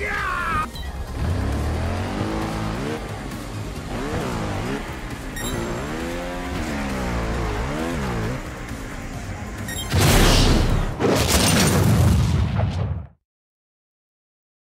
Yeah!